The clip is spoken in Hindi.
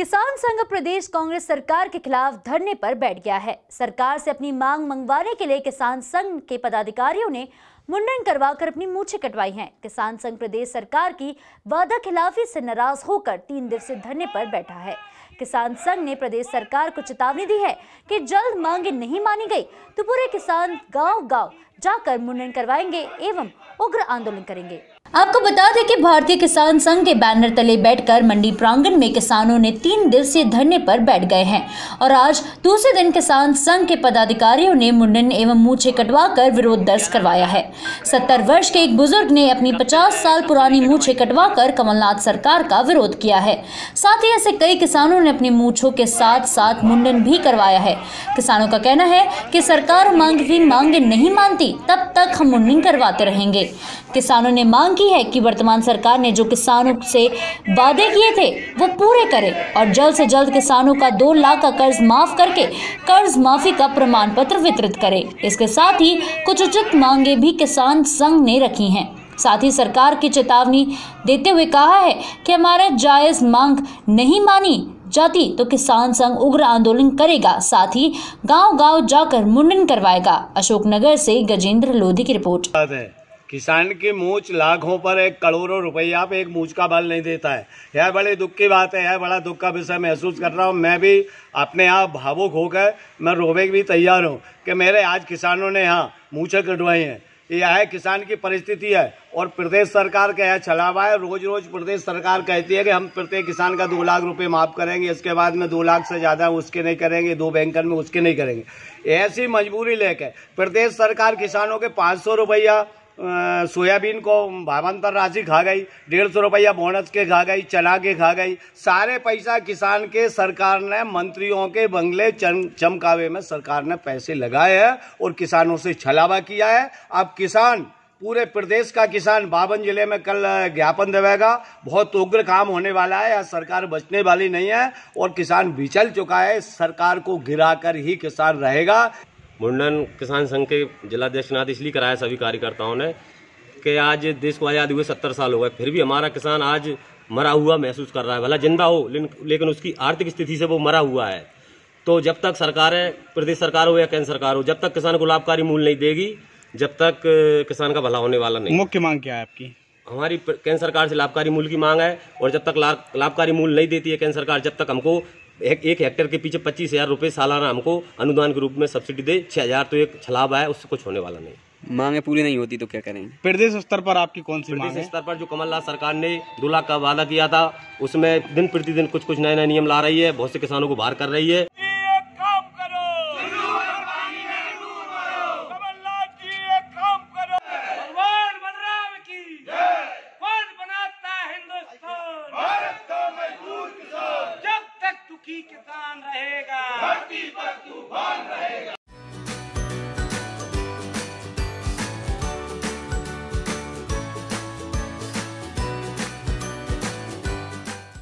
किसान संघ प्रदेश कांग्रेस सरकार के खिलाफ धरने पर बैठ गया है। सरकार से अपनी मांग मंगवाने के लिए किसान संघ के पदाधिकारियों ने मुंडन करवाकर अपनी मूछें कटवाई हैं। किसान संघ प्रदेश सरकार की वादा खिलाफी से नाराज़ होकर तीन दिवसीय धरने पर बैठा है। किसान संघ ने प्रदेश सरकार को चेतावनी दी है कि जल्द मांगे नहीं मानी गई तो पूरे किसान गाँव गाँव जाकर मुंडन करवाएँगे एवं उग्र आंदोलन करेंगे। आपको बता दें कि भारतीय किसान संघ के बैनर तले बैठकर मंडी प्रांगण में किसानों ने तीन दिवसीय धरने पर बैठ गए हैं और आज दूसरे दिन किसान संघ के पदाधिकारियों ने मुंडन एवं मूछे कटवाकर विरोध दर्ज करवाया है। सत्तर वर्ष के एक बुज़ुर्ग ने अपनी पचास साल पुरानी मूछे कटवाकर कमलनाथ सरकार का विरोध किया है। साथ ही ऐसे कई किसानों ने अपनी मूछों के साथ साथ मुंडन भी करवाया है। किसानों का कहना है कि सरकार मांग की मांगे नहीं मानती, तब तक हम मुंडन करवाते रहेंगे। किसानों ने मांग की है कि वर्तमान सरकार ने जो किसानों से वादे किए थे, वो पूरे करे और जल्द से जल्द किसानों का दो लाख का कर्ज माफ़ करके कर्ज माफ़ी का प्रमाण पत्र वितरित करे। इसके साथ ही कुछ उचित मांगे भी किसान संघ ने रखी हैं। साथ ही सरकार की चेतावनी देते हुए कहा है कि हमारा जायज़ मांग नहीं मानी जाती तो किसान संघ उग्र आंदोलन करेगा, साथ ही गाँव गाँव जाकर मुंडन करवाएगा। अशोकनगर से गजेंद्र लोधी की रिपोर्ट। किसान की मूछ लाखों पर एक करोड़ों रुपया पे एक मूछ का बल नहीं देता है। यह बड़ी दुख की बात है, यह बड़ा दुख का विषय महसूस कर रहा हूँ। मैं भी अपने यहाँ भावुक होकर मैं रोवे भी तैयार हूँ कि मेरे आज किसानों ने यहाँ मूछें कटवाई हैं। यह है किसान की परिस्थिति है और प्रदेश सरकार का यह छलावा है। रोज रोज प्रदेश सरकार कहती है कि हम प्रत्येक किसान का दो लाख रुपए माफ़ करेंगे, इसके बाद में दो लाख से ज़्यादा उसके नहीं करेंगे, दो बैंकर में उसके नहीं करेंगे। ऐसी मजबूरी लेकर प्रदेश सरकार किसानों के पाँच सौ रुपया सोयाबीन को भावांतर राशि खा गई, डेढ़ सौ रुपया बोनस के खा गई, चना के खा गई। सारे पैसा किसान के, सरकार ने मंत्रियों के बंगले चमकावे में सरकार ने पैसे लगाए हैं और किसानों से छलावा किया है। अब किसान, पूरे प्रदेश का किसान बावन ज़िले में कल ज्ञापन देवेगा। बहुत उग्र काम होने वाला है सरकार बचने वाली नहीं है और किसान बिचल चुका है। सरकार को गिराकर ही किसान रहेगा। मुंडन किसान संघ के जिलाध्यक्ष नाथ इसलिए कराया सभी कार्यकर्ताओं ने कि आज देश को आज़ाद हुए सत्तर साल हो गए फिर भी हमारा किसान आज मरा हुआ महसूस कर रहा है। भला ज़िंदा हो लेकिन उसकी आर्थिक स्थिति से वो मरा हुआ है। तो जब तक सरकार है प्रदेश सरकार हो या केंद्र सरकार हो जब तक किसान को लाभकारी मूल्य नहीं देगी जब तक किसान का भला होने वाला नहीं। मुख्य मांग क्या है आपकी? हमारी केंद्र सरकार से लाभकारी मूल्य की मांग है और जब तक लाभकारी मूल्य नहीं देती है केंद्र सरकार जब तक हमको एक एक हेक्टेयर के पीछे पच्चीस हज़ार रुपये सालाना हमको अनुदान के रूप में सब्सिडी दे छः हज़ार तो एक छलाब आया उससे कुछ होने वाला नहीं। मांगे पूरी नहीं होती तो क्या करेंगे? प्रदेश स्तर पर आपकी कौन सी प्रदेश स्तर पर जो कमलनाथ सरकार ने दो लाख का वादा किया था उसमें दिन प्रतिदिन कुछ कुछ नए नए नियम ला रही है बहुत से किसानों को बाहर कर रही है। किसान रहेगा। धरती पर तूफ़ान रहेगा।